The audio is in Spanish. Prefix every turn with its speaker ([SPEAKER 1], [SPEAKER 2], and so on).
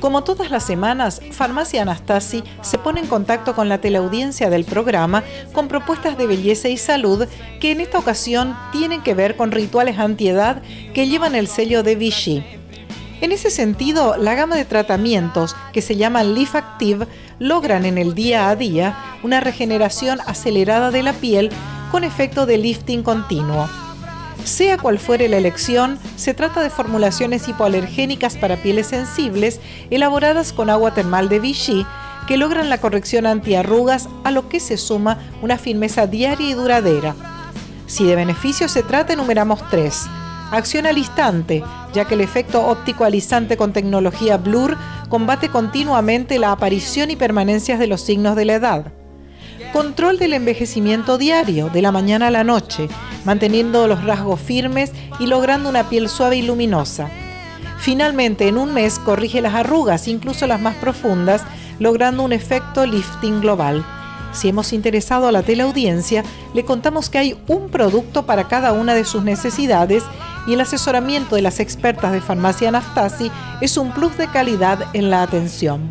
[SPEAKER 1] Como todas las semanas, Farmacia Anastasi se pone en contacto con la teleaudiencia del programa con propuestas de belleza y salud que en esta ocasión tienen que ver con rituales antiedad que llevan el sello de Vichy. En ese sentido, la gama de tratamientos que se llaman Leaf Active logran en el día a día una regeneración acelerada de la piel con efecto de lifting continuo. Sea cual fuere la elección, se trata de formulaciones hipoalergénicas para pieles sensibles elaboradas con agua termal de Vichy que logran la corrección antiarrugas a lo que se suma una firmeza diaria y duradera. Si de beneficio se trata, enumeramos tres. Acción al instante, ya que el efecto óptico alisante con tecnología Blur combate continuamente la aparición y permanencias de los signos de la edad. Control del envejecimiento diario, de la mañana a la noche, manteniendo los rasgos firmes y logrando una piel suave y luminosa. Finalmente, en un mes corrige las arrugas, incluso las más profundas, logrando un efecto lifting global. Si hemos interesado a la teleaudiencia, le contamos que hay un producto para cada una de sus necesidades y el asesoramiento de las expertas de Farmacia Anastasi es un plus de calidad en la atención.